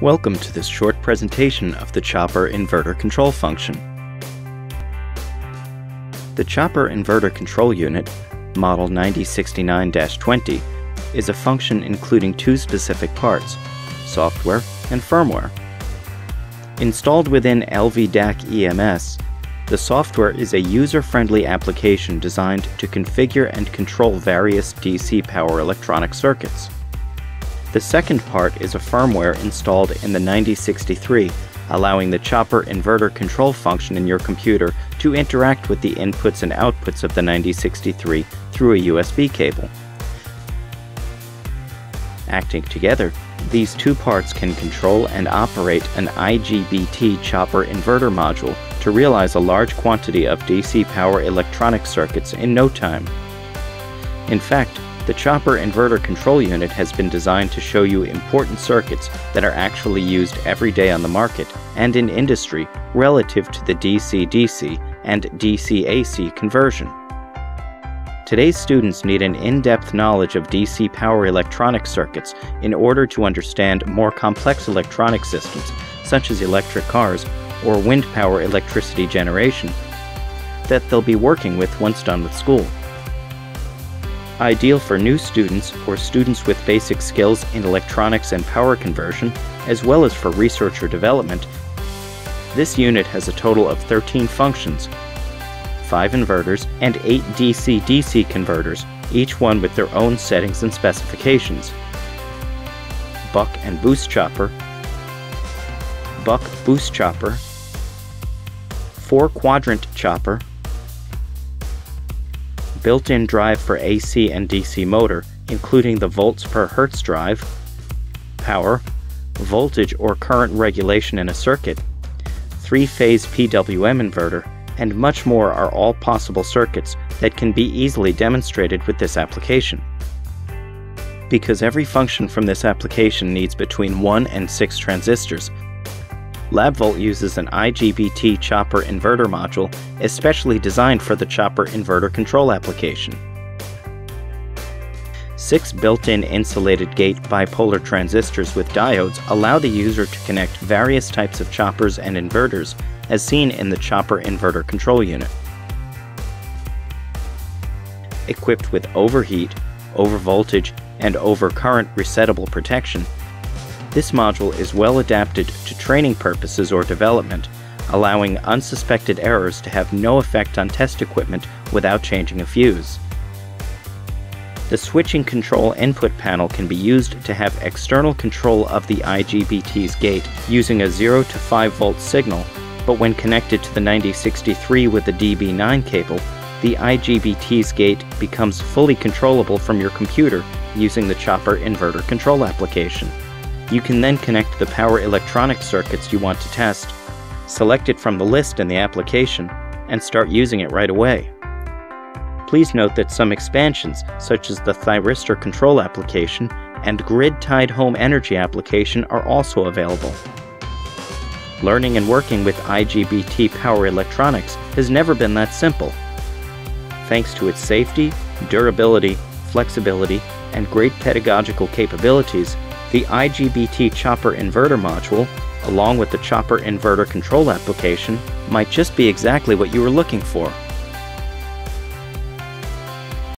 Welcome to this short presentation of the Chopper Inverter Control Function. The Chopper Inverter Control Unit, Model 9069-20, is a function including two specific parts, software and firmware. Installed within LVDAC EMS, the software is a user-friendly application designed to configure and control various DC power electronic circuits. The second part is a firmware installed in the 9063, allowing the chopper inverter control function in your computer to interact with the inputs and outputs of the 9063 through a USB cable. Acting together, these two parts can control and operate an IGBT chopper inverter module to realize a large quantity of DC power electronic circuits in no time. In fact, the Chopper Inverter Control Unit has been designed to show you important circuits that are actually used every day on the market and in industry relative to the DC-DC and DC-AC conversion. Today's students need an in-depth knowledge of DC power electronic circuits in order to understand more complex electronic systems, such as electric cars or wind power electricity generation, that they'll be working with once done with school. Ideal for new students or students with basic skills in electronics and power conversion, as well as for research or development, this unit has a total of 13 functions, 5 inverters, and 8 DC-DC converters, each one with their own settings and specifications. Buck and Boost Chopper, Buck Boost Chopper, 4 Quadrant Chopper, built-in drive for AC and DC motor, including the volts per hertz drive, power, voltage or current regulation in a circuit, three-phase PWM inverter, and much more are all possible circuits that can be easily demonstrated with this application. Because every function from this application needs between 1 and 6 transistors, LabVolt uses an IGBT chopper inverter module especially designed for the chopper inverter control application. Six built-in insulated gate bipolar transistors with diodes allow the user to connect various types of choppers and inverters as seen in the chopper inverter control unit. Equipped with overheat, overvoltage, and overcurrent resettable protection, this module is well adapted to training purposes or development, allowing unsuspected errors to have no effect on test equipment without changing a fuse. The switching control input panel can be used to have external control of the IGBT's gate using a 0 to 5 volt signal, but when connected to the 9063 with the DB9 cable, the IGBT's gate becomes fully controllable from your computer using the Chopper inverter control application. You can then connect the power electronic circuits you want to test, select it from the list in the application, and start using it right away. Please note that some expansions, such as the Thyristor control application and grid-tied home energy application are also available. Learning and working with IGBT power electronics has never been that simple. Thanks to its safety, durability, flexibility, and great pedagogical capabilities, the IGBT chopper inverter module, along with the chopper inverter control application, might just be exactly what you were looking for.